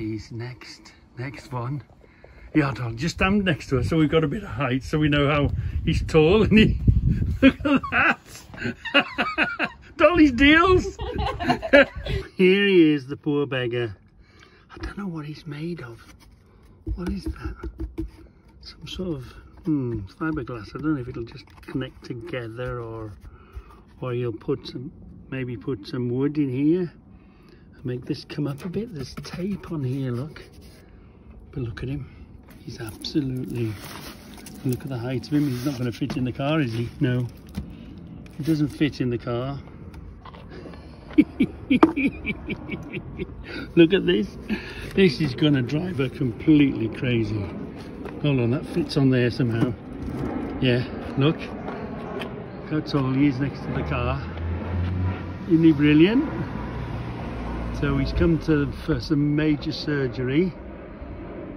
babies next. Next one. Yeah, I'll just stand next to us so we've got a bit of height so we know how he's tall and he... Look at that! Dolly's deals! Here he is, the poor beggar. I don't know what he's made of. What is that? Some sort of hmm, fiberglass. I don't know if it'll just connect together or or you'll put some maybe put some wood in here make this come up a bit. There's tape on here, look. But look at him. He's absolutely look at the height of him. He's not going to fit in the car, is he? No. He doesn't fit in the car. look at this. This is going to drive her completely crazy. Hold on, that fits on there somehow. Yeah, look. How tall he is next to the car. Isn't he brilliant? So he's come to for some major surgery.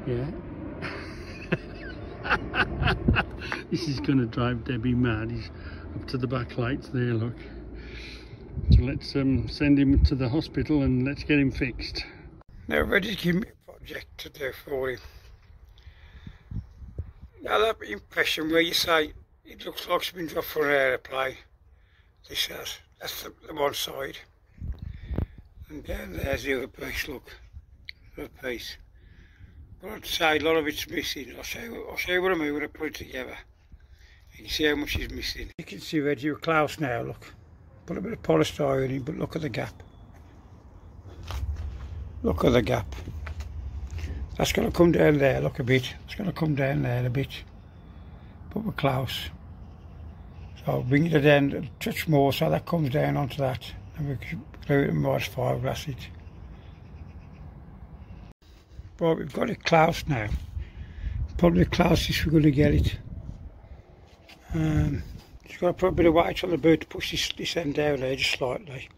Yeah. this is going to drive Debbie mad. He's up to the back lights there, look. So let's um, send him to the hospital and let's get him fixed. Now Reggie give me a project to do for him. Now that impression where you say it looks like it's been dropped for an aeroplane. This says that's the, the, one side. And down there's the other piece, look. The piece. But I'd say a lot of it's missing. I'll show you, I'll show you what I mean when I put it together. You can see how much is missing. You can see Reggie with Klaus now, look. Put a bit of polystyrene in, but look at the gap. Look at the gap. That's going to come down there, look a bit. It's going to come down there a bit. Put with Klaus. So bring it down touch more so that comes down onto that. And we it in more fiberglass it. Right, we've got it Klaus now. Probably is we're going to get it. Um, just got to put a bit of weight on the boot to push this, this end down there just slightly.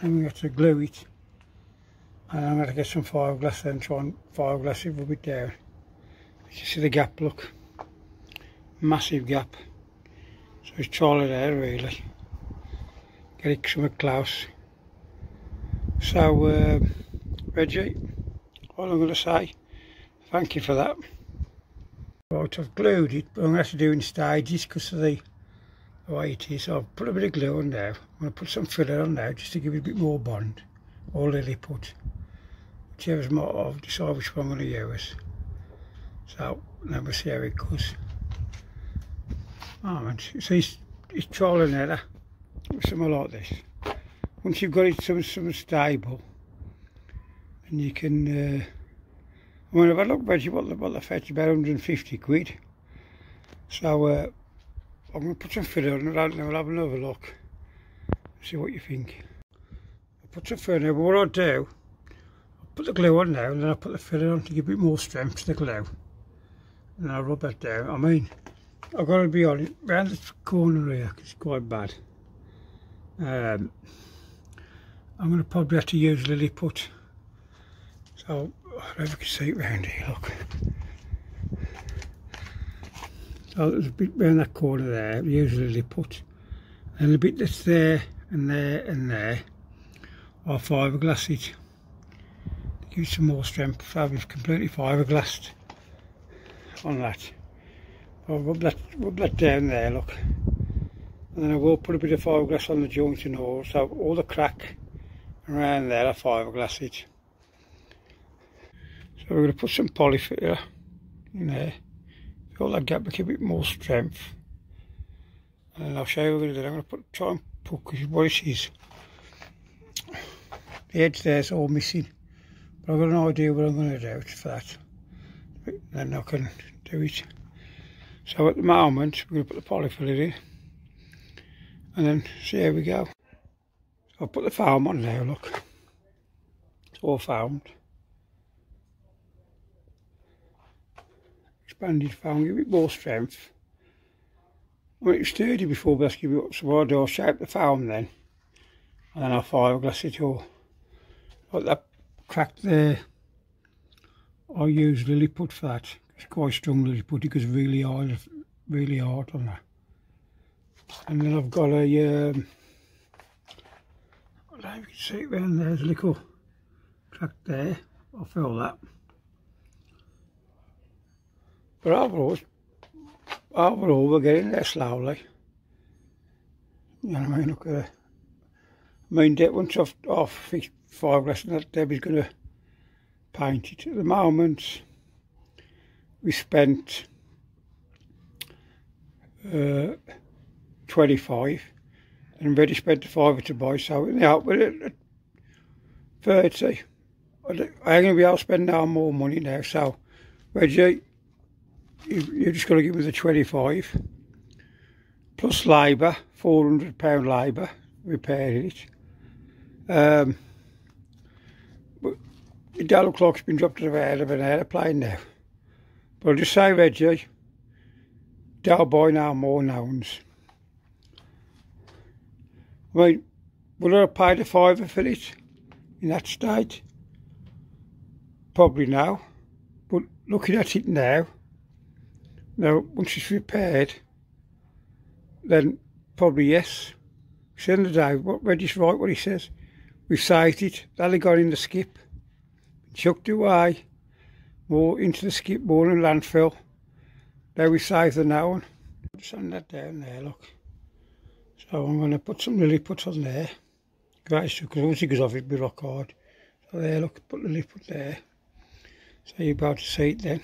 And we have to glue it. And I'm going to get some fiberglass then, try and fiberglass it a bit down. You can see the gap, look. Massive gap. So it's taller there really. It Klaus. So, uh, Reggie, all I'm going to say, thank you for that. Right, I've glued it, but I'm going to have to do in stages because of the, the way it is. So I've put a bit of glue on now. I'm going to put some filler on now just to give it a bit more bond. Or Milliput. Whichever's more, I'll decide which one I'm going to use. So, then we'll see how it goes. Oh man, so it's, it's trial error. Something like this. Once you've got it some, some stable, and you can uh, I mean if I look Reggie what the what the fetch about 150 quid. So uh, I'm going to put some filler on it and we'll have another look see what you think. I'll put some filler but what I'll do I'll put the glue on now and then I'll put the filler on to give it more strength to the glue. And I'll rub that down. I mean I've got to be on it round the corner here it's quite bad um, I'm going to probably have to use Milliput so I don't know if you can see it round here, look. So there's a bit around that corner there, usually they put. And the bit that's there and there and there are fiberglass it. Give some more strength. So I've completely fiberglassed on that. I'll rub that, rub that down there, look. And then I will put a bit of fiberglass on the joint and all, so all the crack around there are fiberglass it. So we're going to put some polyfiller in there. Fill that gap, make a bit more strength. And I'll show you what we're going to do. I'm going to put, try and put, because what it is, the edge there's all missing. But I've got an idea what I'm going to do for that. Then I can do it. So at the moment, we're going to put the polyfiller in. And then see how we go. So I'll put the foam on now, look. It's all foamed. expanded foam, give it more strength. Mean, it sturdy before, but let's give it up so I'll I'll shape the foam then. And then I'll fiberglass it all. Like that crack there, I use put for that. It's quite strong Milliput because really hard, really hard on that. And then I've got a, um, I don't know if you can see it there, there's a little track there. I'll fill that. But overall, overall we're getting there slowly. You know what I mean? Look at it. I mean, that once off, off fiberglass and that Debbie's going to paint it. At the moment, we spent uh, 25 and already spent the fiver to buy, so in the output at 30. I'm going to be able to spend now more money now, so Reggie, you, you're just going to give me the 25 plus labour, £400 labour repairing it. Um, but the dial clock's been dropped to head of an aeroplane now. But I'll just say, Reggie, don't buy now more nouns. Mean, would I have paid a fiver for it in that state? Probably no. But looking at it now, now once it's repaired, then probably yes. At the end of the day, what Reggie's right what he says. We've saved it, that got in the skip, chucked away, more into the skip, more in landfill. There we saved the now one. Sand that down there, look. So I'm going to put some Milliput on there. Great because once it goes off it'll be rock hard. So there, look, put the Milliput there. So you're about to see it then.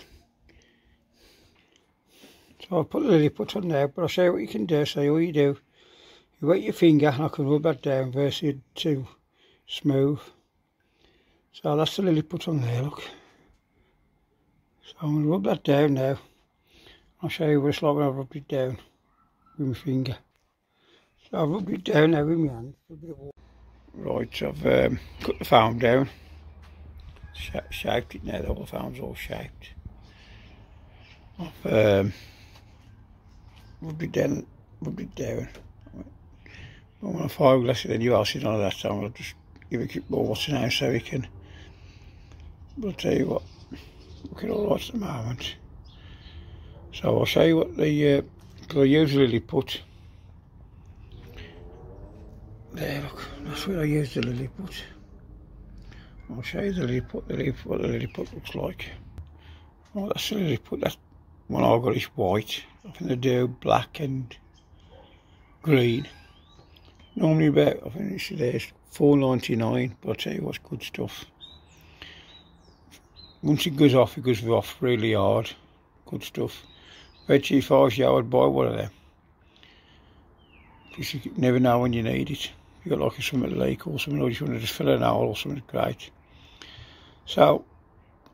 So I'll put the Milliput on there, but I'll show you what you can do. So all you do, you wet your finger and I can rub that down versus too smooth. So that's the Milliput on there, look. So I'm going to rub that down now. I'll show you what it's like when I rub it down with my finger. So I've rubbed it down now with my hand. Right, I've um, cut the foam down. Sh shaped it now, the foam's all shaped. I've um, rubbed it down, rubbed it down. I want to fiberglass else is none of that, so I'll just give a quick more water now so we can. But I'll tell you what, looking all right at the moment. So I'll show you what the, uh, I usually put there, look, that's where I use the Milliput. I'll show you the Milliput, the lily, what the Milliput looks like. Oh, that's the Milliput, that one I've got is white. I think they do black and green. Normally about, I think it's there's four ninety nine, but I'll tell you what's good stuff. Once it goes off, it goes off really hard. Good stuff. Bet if I was you, I would buy one of them. Because you never know when you need it you got like something at the lake or something, or you just want to just fill an hour or something, great. So,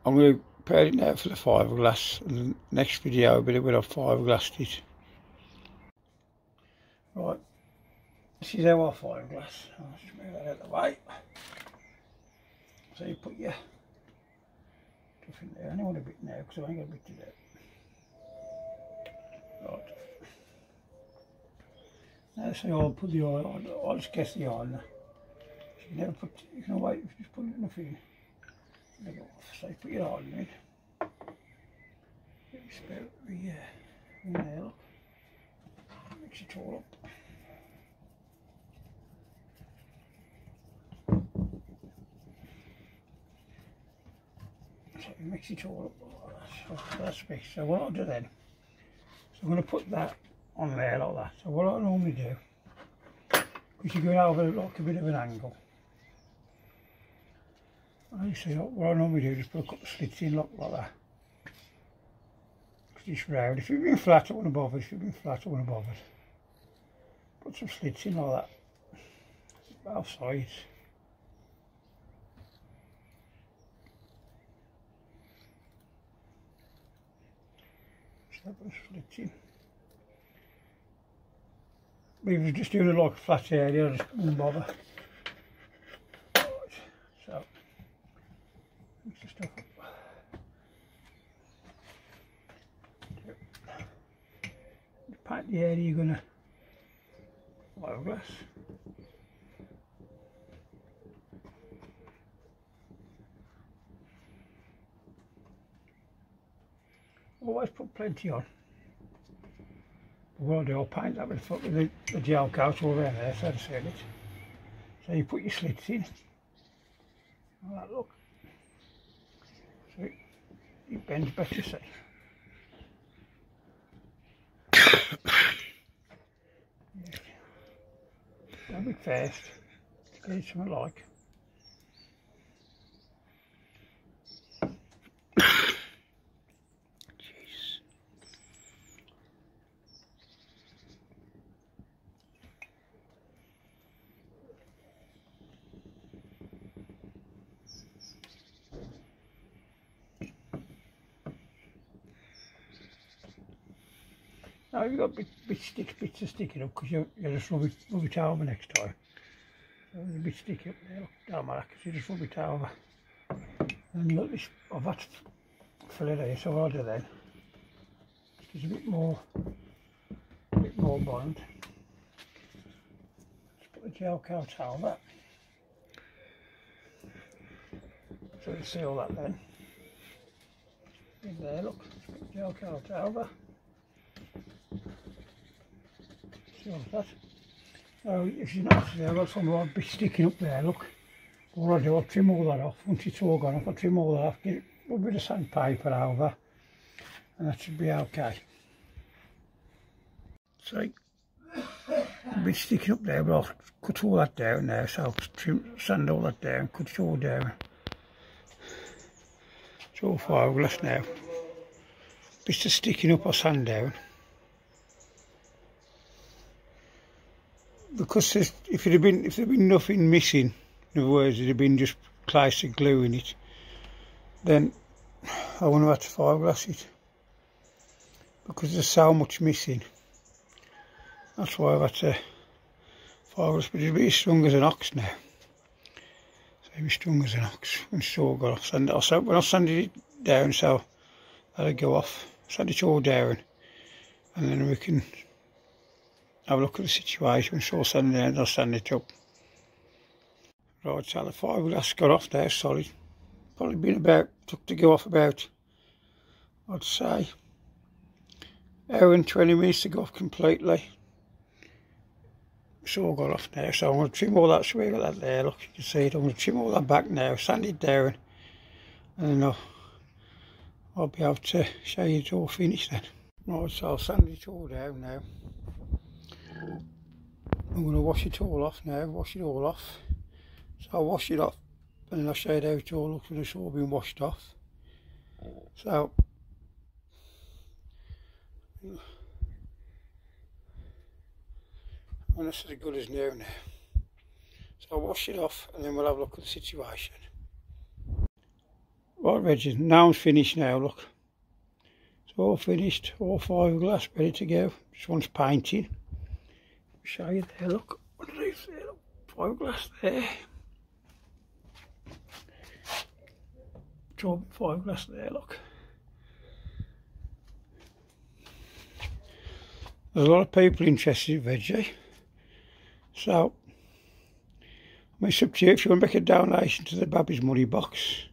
I'm going to prepare it now for the fiberglass, and the next video I'll be when I've fiberglassed it. Right, this is our fiberglass. I'll just move that out of the way. So you put your stuff in there. I only want a bit now because I ain't got a bit to do. Right. Now say I'll put the oil on, I'll just guess the oil now. So you never put, you can wait, just put it in the thing. Let it off, so you put your oil in it. Get your yeah, in there, look. Mix it all up. So you mix it all up, that's mixed. So what I'll do then, so I'm going to put that on there like that. So what I normally do, because you're going over like a bit of an angle, I see what I normally do is put a couple of slits in like, like that. Because it's round. If you've been flat, I wouldn't bother. If you've been flat, I wouldn't bother. Put some slits in like that. Both sides. Put slits in we were just doing it like a flat area, I just wouldn't bother. Right, so, mix the stuff up. Paint the area you're going to fiberglass. Always put plenty on what I'll do, I'll paint that with, the, the gel coat all around there, so to say it. So you put your slits in. Like that, look. So it, it bends better, see. Don't be fast. Get something like. Now you've got bit, bit sticks, bits of sticking up because you, you just rub it, rub it over next time. So a bit sticky up there, look, down my rack, you just rub it over. And look, this, I've had to fill it here, so what I'll do then, just a bit more, a bit more bond. Just put the gel coat over. So you see all that then. In there, look, gel coat over. See all? Oh, if you notice there, I've got some odd bits sticking up there, look. What I do, I'll trim all that off. Once it's all gone off, I'll trim all that off, get a bit of sandpaper over, and that should be okay. See, a bit sticking up there, but I'll cut all that down now, so I'll trim, sand all that down, cut it all down. It's all fiberglass now. Bits of sticking up or sand down. Because if it had been if there'd been nothing missing, in other words, it had been just plastic glue in it, then I wouldn't have had to fiberglass it because there's so much missing. That's why I've had to fiberglass, but as strong as an ox now. So be strong as an ox when it's all got off. Sand, I'll, when I sanded it down, so that'll go off. Sand it all down, and then we can have a look at the situation, so sand it down, I'll sand it up. Right, so the fiberglass got off there, solid. Probably been about, took to go off about, I'd say, hour and 20 minutes to go off completely. It's all got off now, so I'm going to trim all that, so we got that there, look, you can see it. I'm going to trim all that back now, sand it down, and then I'll, I'll be able to show you it's all finished then. Right, so I'll sand it all down now. I'm going to wash it all off now, wash it all off. So I'll wash it off and I'll show you how it all looks when it's all been washed off. So, and this is as good as new now. So I'll wash it off and then we'll have a look at the situation. Right Reggie, now I'm finished now, look. It's all finished, all fiberglass ready to go. Just wants painting show you there, look, underneath there, look, fiberglass there. Job fiberglass there, look. There's a lot of people interested in Reggie. So, I mean, it's up to you if you want to make a donation to the Babby's Money Box,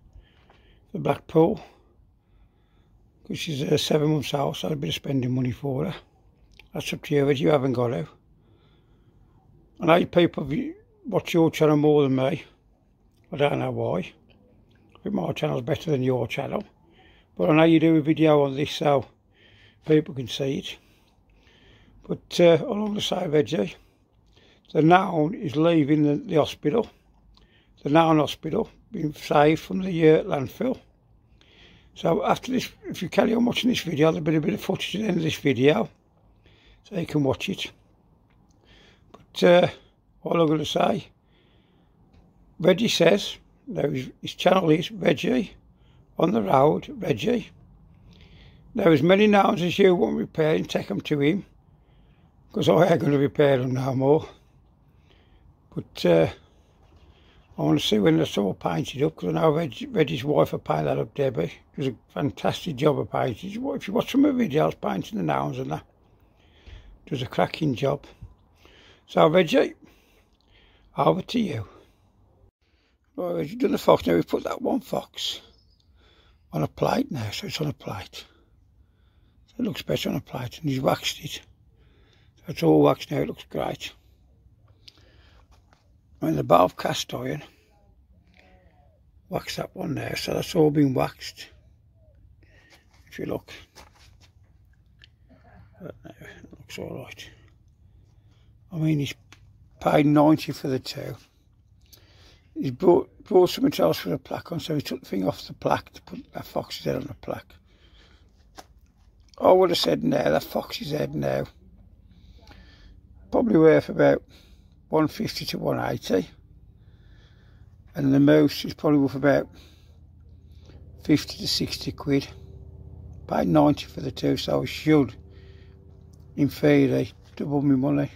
the Blackpool, because she's uh, seven months old, so I'd be spending money for her. That's up to you, if you haven't got to. I know people watch your channel more than me. I don't know why. I think my channel's better than your channel. But I know you do a video on this so people can see it. But uh, along the side Reggie, the noun is leaving the, the hospital. The noun hospital being saved from the uh, landfill. So after this, if you carry on watching this video, there'll be a bit of footage at the end of this video. So you can watch it uh, all I'm going to say, Reggie says, now his, his channel is Reggie on the road, Reggie. Now as many nouns as you want repairing, take them to him, because I ain't going to repair them no more. But uh, I want to see when it's all painted up, because I know Reggie, Reggie's wife will paint that up, Debbie. It was a fantastic job of painting. If you watch some of the videos, painting the nouns and that, it was a cracking job. So Reggie, over to you. Right, Reggie, done the fox. Now we've put that one fox on a plate now, so it's on a plate. So it looks better on a plate, and he's waxed it. So it's all waxed now, it looks great. And the bar of cast iron, wax that one there, so that's all been waxed. if you look. It looks alright. I mean, he's paid 90 for the two. He's brought, brought something else for the plaque on, so he took the thing off the plaque to put that fox's head on the plaque. I would have said now, that fox's head now, probably worth about 150 to 180. And the mouse is probably worth about 50 to 60 quid. Paid 90 for the two, so I should, in theory, double my money.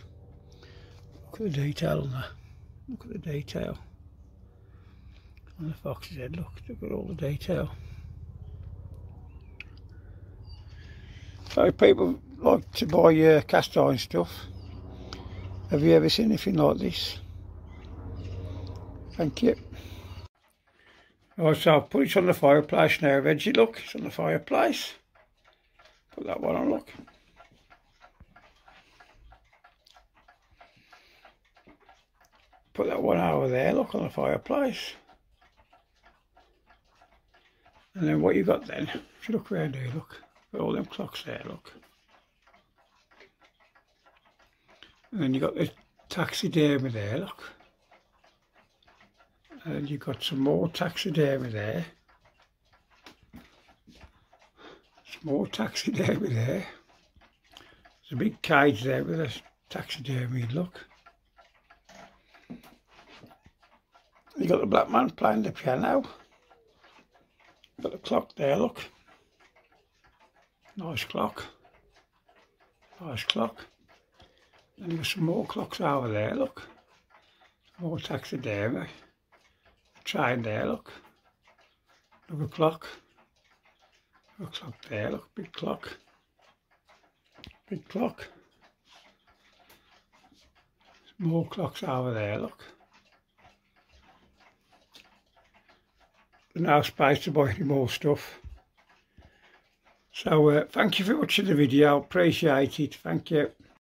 Look at the detail on that. Look at the detail. On the fox's head, look, look at all the detail. So people like to buy uh, cast iron stuff. Have you ever seen anything like this? Thank you. Right, so I've put it on the fireplace now, Reggie, look, it's on the fireplace. Put that one on, look. Put that one over there, look, on the fireplace. And then what you got then, if you look around here, look, got all them clocks there, look. And then you got the taxidermy there, look. And you got some more taxidermy there. Some more taxidermy there. There's a big cage there with a taxidermy, look. You got the black man playing the piano. Got the clock there, look. Nice clock. Nice clock. And there's some more clocks over there, look. More taxidermy. A eh? train there, look. Another clock. A clock there, look, big clock. Big clock. More clocks over there, look. No space to buy any more stuff. So uh, thank you for watching the video, appreciate it, thank you.